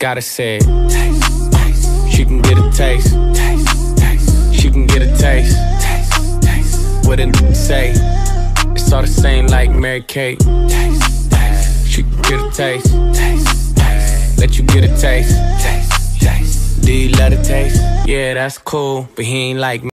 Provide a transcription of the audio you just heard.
Gotta say. Taste, taste. She can get a taste. taste, taste. She can get a taste. taste, taste. What a say? It's all the same like Mary Kate. Taste, taste. She can get a taste. taste, taste. Let you get a taste. taste, taste. Do you love the taste? Yeah, that's cool, but he ain't like me.